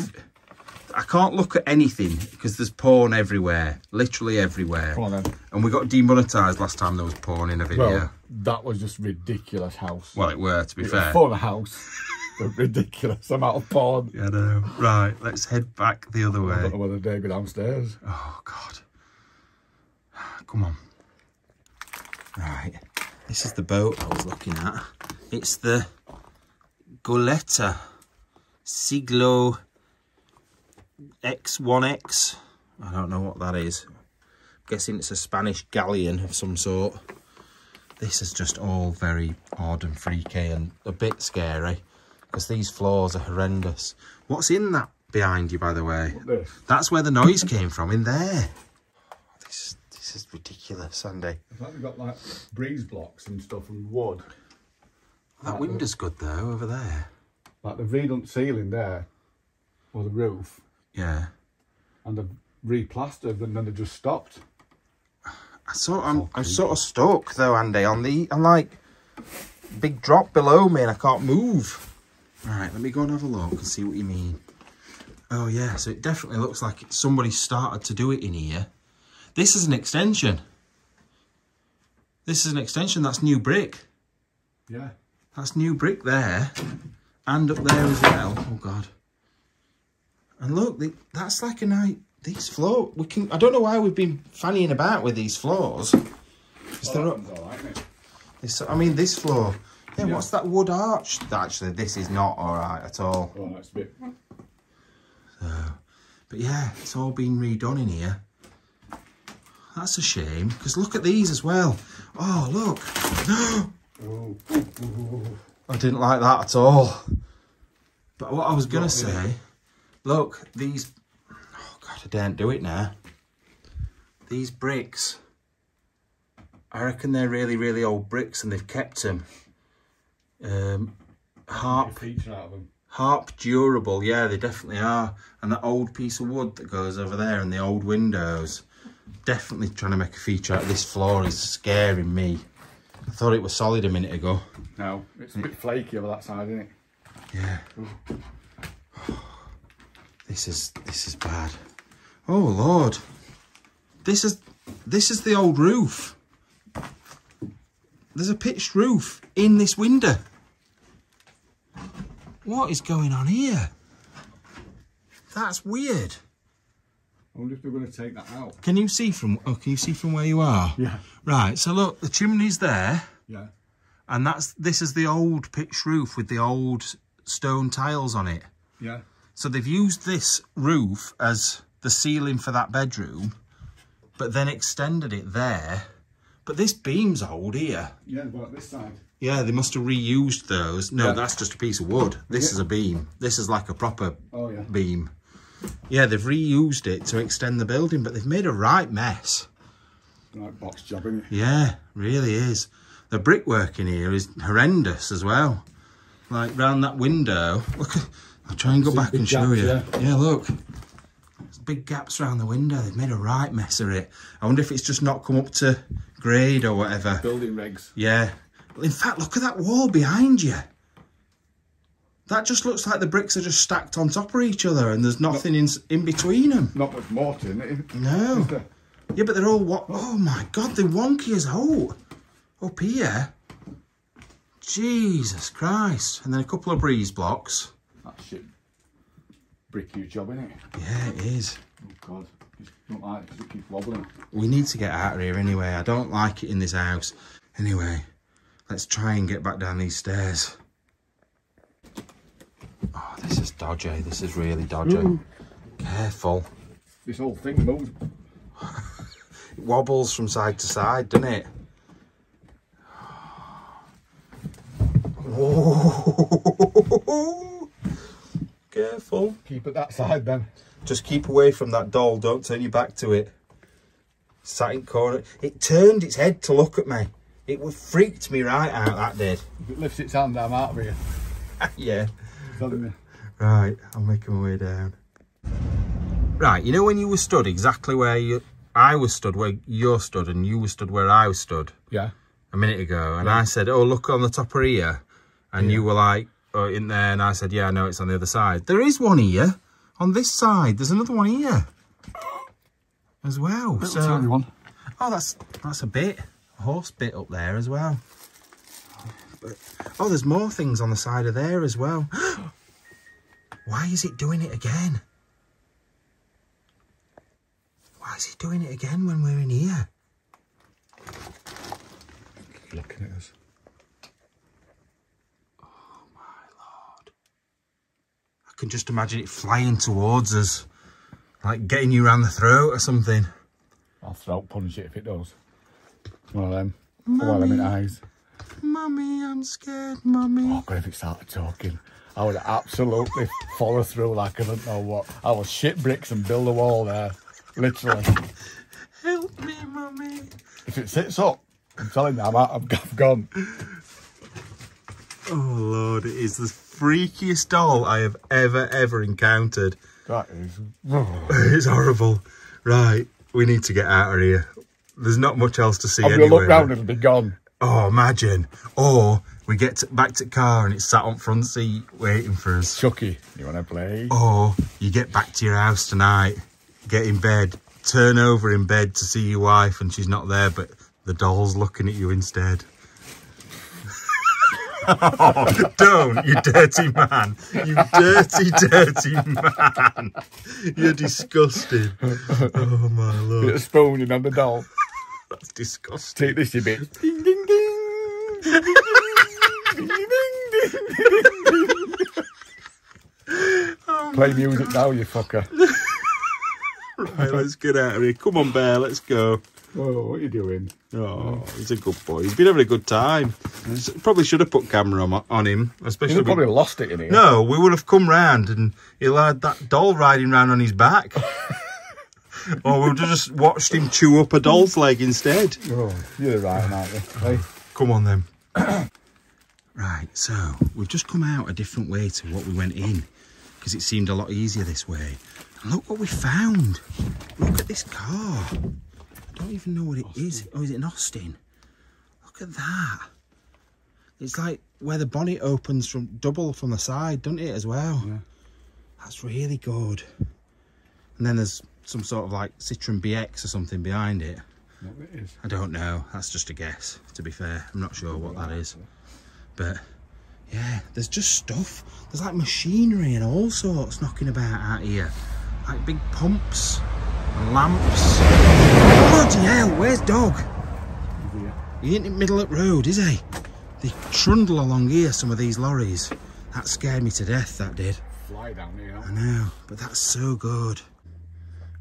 I can't look at anything because there's porn everywhere, literally everywhere. Come on then. And we got demonetised last time there was porn in a video. Well, that was just ridiculous house. Well, it were, to be It fair. For the house. the ridiculous amount of porn. Yeah, I know. Right, let's head back the other I don't way. know whether they go downstairs. Oh, God. Come on. Right. This is the boat I was looking at. It's the Goleta Siglo XIX. I don't know what that is. guessing it's a Spanish galleon of some sort. This is just all very odd and freaky and a bit scary because these floors are horrendous. What's in that behind you, by the way? That's where the noise came from, in there. This, this is ridiculous, Andy. It's like they've got like breeze blocks and stuff and wood. That window's good though, over there. Like the ceiling there, or the roof, Yeah. and they've replastered and then they just stopped. I sort I'm, I'm sort of stuck though, Andy, on the, I'm like, big drop below me and I can't move. All right, let me go and have a look and see what you mean. Oh yeah, so it definitely looks like somebody started to do it in here. This is an extension. This is an extension, that's new brick. Yeah. That's new brick there. And up there as well. Oh, God. And look, that's like a night. These floor, we can. I don't know why we've been fannying about with these floors. 'Cause they're up- all right, mate. this, I mean, this floor. Yeah, Yeah. what's that wood arch? Actually, this is not all right at all. Oh, that's a bit. But yeah, it's all been redone in here. That's a shame. Because look at these as well. Oh, look. Oh. I didn't like that at all. But what I was going to say, look, these, I daren't do it now. These bricks, I reckon they're really, really old bricks and they've kept them. Um, harp, out of them. harp durable, yeah, they definitely are. And that old piece of wood that goes over there and the old windows, definitely trying to make a feature out of this floor is scaring me. I thought it was solid a minute ago. No, it's a bit flaky over that side, isn't it? Yeah. This is this is bad. Oh lord. This is this is the old roof. There's a pitched roof in this window. What is going on here? That's weird. I wonder if they're going to take that out. Can you see from oh can you see from where you are? Yeah. Right, so look, the chimney's there. Yeah. And that's this is the old pitched roof with the old stone tiles on it. Yeah. So they've used this roof as the ceiling for that bedroom, but then extended it there. But this beam's old here. Yeah, but this side. Yeah, they must have reused those. No, Yeah. that's just a piece of wood. This Yeah. is a beam. This is like a proper Oh, yeah. beam. Yeah, they've reused it to extend the building, but they've made a right mess. Like box job, isn't it? Yeah, really is. The brickwork in here is horrendous as well. Like round that window. Look, I'll try and go back and show you. Yeah, look. Big gaps around the window. They've made a right mess of it. I wonder if it's just not come up to grade or whatever. Building regs. Yeah. In fact, look at that wall behind you. That just looks like the bricks are just stacked on top of each other and there's nothing in, in between them. Not much mortar in it. No. Yeah, but they're all what? Oh. oh my god, they're wonky as whole. Up here. Jesus Christ. And then a couple of breeze blocks. That shit. Brick you job, it? Yeah, it is. Oh, God. Just don't like it 'cause it keeps wobbling. We need to get out of here anyway. I don't like it in this house. Anyway, let's try and get back down these stairs. Oh, this is dodgy. This is really dodgy. Careful. This whole thing moves. It wobbles from side to side, doesn't it? Whoa. Careful. Keep it that side then. Just keep away from that doll. Don't turn your back to it. Sat in corner. It turned its head to look at me. It would freaked me right out. That did. If it lifts its hand, I'm out of here. yeah. Me. Right. I'm making my way down. Right. You know when you were stood exactly where you, I was stood where you're stood, and you were stood where I was stood Yeah. a minute ago, and I said, "Oh, look on the top of here," and you were like, "Oh, in there," and I said, "Yeah, no, it's on the other side." There is one here on this side. There's another one here as well. Little so, tiny one. oh, that's that's a bit a horse bit up there as well. But, oh, there's more things on the side of there as well. Why is it doing it again? Why is it doing it again when we're in here? Looking at us. Can just imagine it flying towards us, like getting you around the throat or something. I'll throat punch it if it does. One of them. One of them in eyes. Mummy, I'm scared, mummy. Oh, God, if it started talking, I would absolutely follow through like I don't know what. I will shit bricks and build a wall there. Literally. Help me, mummy. If it sits up, I'm telling you, I'm, out, I'm, I'm gone. Oh, Lord, it is the freakiest doll I have ever, ever encountered. That is. It's horrible. Right, we need to get out of here. There's not much else to see I'm anyway. look round, it'll be gone. Oh, imagine. Or we get to, back to the car and it's sat on front seat waiting for us. Chucky, you wanna play? Or you get back to your house tonight, get in bed, turn over in bed to see your wife and she's not there, but the doll's looking at you instead. Oh, don't, you dirty man. You dirty, dirty man. You're disgusting. Oh, my Bit lord. of spooning on the doll. That's disgusting. Take this, you bit. Ding, ding, ding. Ding, ding, ding. Ding, ding. Oh, Play music now, you fucker. Right, let's get out of here. Come on, Bear, let's go. Oh, what are you doing? Oh, he's a good boy. He's been having a good time. Probably should have put camera on, on him, especially. You've with- probably lost it in here. No, we would have come round and he'll had that doll riding round on his back. or we would have just watched him chew up a doll's leg instead. Oh, you're right, aren't you? Hey, Come on then. right, so we've just come out a different way to what we went in because it seemed a lot easier this way. And look what we found. Look at this car. I don't even know what it is. Oh, is it an Austin? Look at that. It's like where the bonnet opens from double from the side, doesn't it, as well? Yeah. That's really good. And then there's some sort of like Citroen BX or something behind it. what it is. I don't know. That's just a guess, to be fair. I'm not sure what that is. But yeah, there's just stuff. There's like machinery and all sorts knocking about out here. Like big pumps lamps. Bloody hell, where's dog? He ain't in the middle of the road, is he? They trundle along here, some of these lorries. That scared me to death, that did. Fly down here. I know, but that's so good.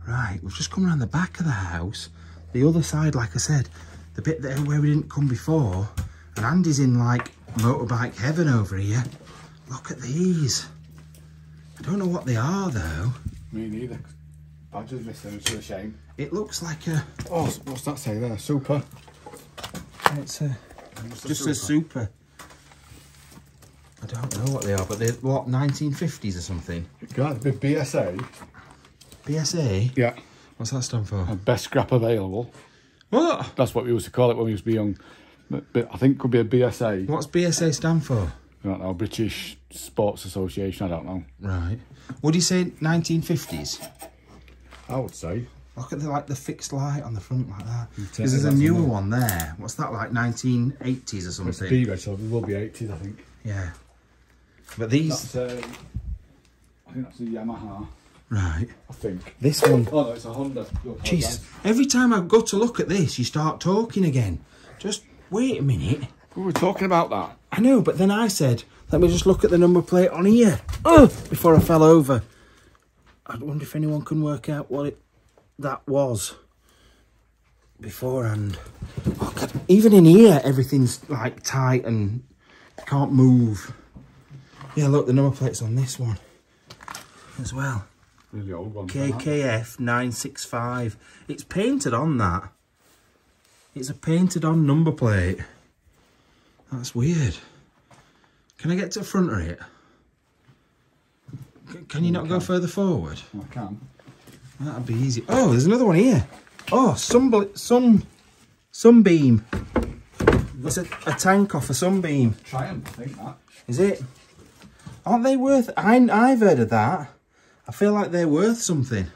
Right, we've just come around the back of the house. The other side, like I said, the bit there where we didn't come before. And Andy's in like motorbike heaven over here. Look at these. I don't know what they are though. Me neither. Badger's missing, it's a shame. It looks like a. Oh, what's that say there? Super. It's a. Just a super. I don't know what they are, but they're what 1950s or something. Got the BSA. BSA. Yeah. What's that stand for? Best scrap available. What? That's what we used to call it when we used to be young. But, but I think it could be a BSA. What's BSA stand for? I don't know, British Sports Association, I don't know. Right. What do you say 1950s? I would say. Look at the like the fixed light on the front like that. take Because there's a newer from one there. What's that like 1980s or something. It's something? B red, so it will be 80s, I think. Yeah. But these That's, um, I think that's a Yamaha, right. I think. This one. Oh no, it's a Honda. Jesus. Every time I go to look at this, you start talking again. Just wait a minute. We were talking about that. I know, but then I said, let me just look at the number plate on here. Oh, before I fell over. I wonder if anyone can work out what it that was beforehand. Oh, God. Even in here, everything's like tight and can't move. Yeah, look, the number plate's on this one as well. Really old one. KKF 965. It's painted on that. It's a painted on number plate. That's weird. Can I get to the front of it? Can you mm, not go further forward? I can. That'd be easy. Oh, there's another one here. Oh, sun, sun, sunbeam. It's a, a tank off a sunbeam. Triumph, I think that. Is it? Aren't they worth? I, I've heard of that. I feel like they're worth something.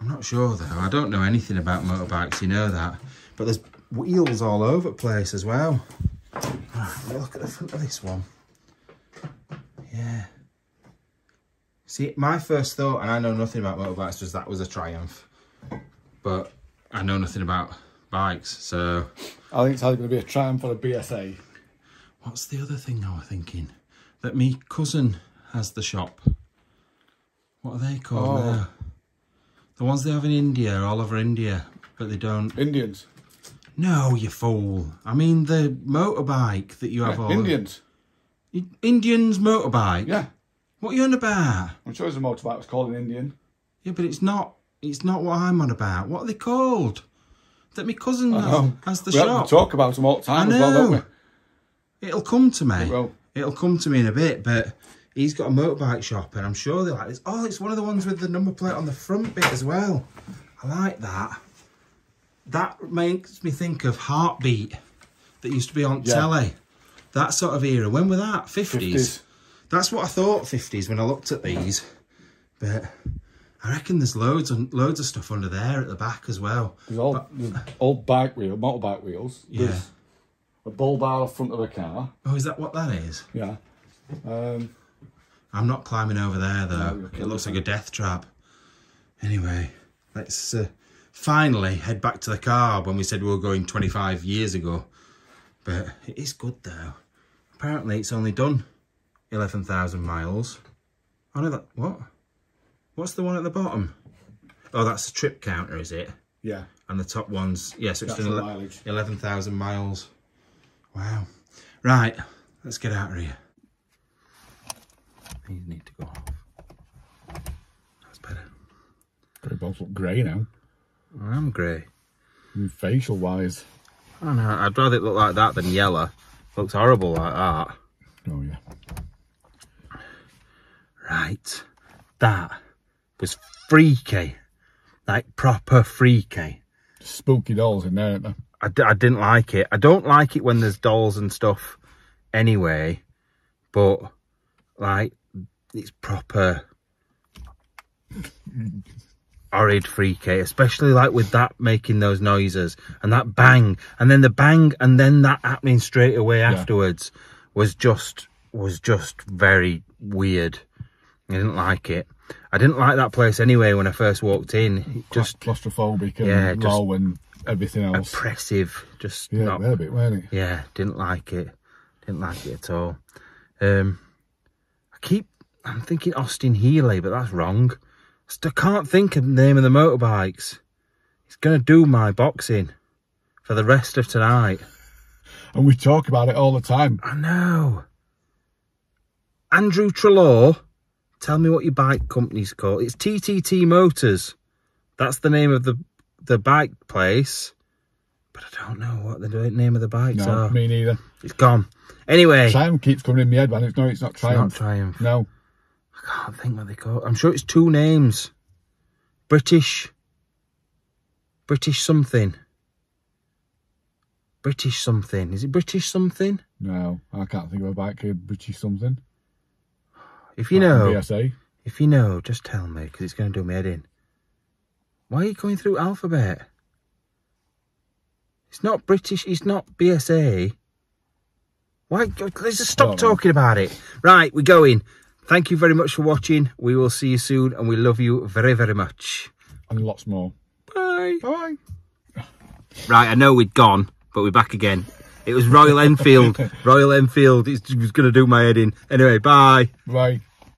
I'm not sure though. I don't know anything about motorbikes. You know that. But there's wheels all over the place as well. Right, look at the front of this one. Yeah. See, my first thought, and I know nothing about motorbikes, was that was a Triumph. But I know nothing about bikes, so I think it's either going to be a Triumph or a BSA. What's the other thing I was thinking? That me cousin has the shop. What are they called Oh. now? The ones they have in India, all over India, but they don't. Indians. No, you fool. I mean the motorbike that you have Yeah, all. Indians. Indians motorbike? Yeah. What are you on about? I'm sure there's a motorbike was called an Indian. Yeah, but it's not. It's not what I'm on about. What are they called? That my cousin has, know. the we shop. to talk about them all the time I as well, don't know. It'll come to me. It will. It'll come to me in a bit, but he's got a motorbike shop and I'm sure they like this. Oh, it's one of the ones with the number plate on the front bit as well. I like that. That makes me think of Heartbeat that used to be on Yeah. telly. That sort of era. When were that? 50s? 50s. That's what I thought 50s when I looked at these. But I reckon there's loads and loads of stuff under there at the back as well. There's all there's old bike wheel, motorbike wheels. Yeah. There's a bull bar front of a car. Oh, is that what that is? Yeah. Um, I'm not climbing over there though. No, it looks like a death trap. Anyway, let's uh, finally head back to the car when we said we were going 25 years ago. But it is good though. Apparently it's only done 11,000 miles. I know that. What? What's the one at the bottom? Oh, that's the trip counter, is it? yeah. And the top one's, yes, it's That's done the mileage. 11,000 miles. Wow. Right, let's get out of here. These need to go off. That's better. They both look grey now. I'm grey. Facial wise. I don't know, I'd rather it look like that than yellow. Looks horrible like that. Oh yeah. Right. That was freaky. Like proper freaky. Spooky dolls in there, aren't there? I, d- I didn't like it. I don't like it when there's dolls and stuff anyway, but like it's proper horrid freaky, especially like with that making those noises and that bang and then the bang and then that happening straight away afterwards was just was just very weird. I didn't like it. I didn't like that place anyway when I first walked in. Just claustrophobic and Yeah, low and everything else. oppressive. Just yeah, not a bit, weren't it? yeah, didn't like it. Didn't like it at all. Um, I keep, I'm thinking Austin Healey, but that's wrong. I still can't think of the name of the motorbikes. He's going to do my boxing for the rest of tonight. And we talk about it all the time. I know. Andrew Trelaw, tell me what your bike company's called. It's TTT Motors. That's the name of the the bike place. But I don't know what the name of the bikes No, are. me neither. It's gone. Anyway, Triumph keeps coming in my head, man. It's no, it's not it's not Triumph. Triumph. No. I can't think what they call it. I'm sure it's two names. British. British something. British something. Is it British something? No, I can't think of a bike here. British something. If you know, BSA. if you know, just tell me because it's going to do me head in. Why are you going through alphabet? It's not British. It's not BSA. Why? Let's just stop talking about it. Right, we're going. Thank you very much for watching. We will see you soon, and we love you very, very much. And lots more. Bye. Bye. Right, I know we'd gone, but we're back again. It was Royal Enfield. Royal Enfield. It was going to do my head in. Anyway, bye. Bye.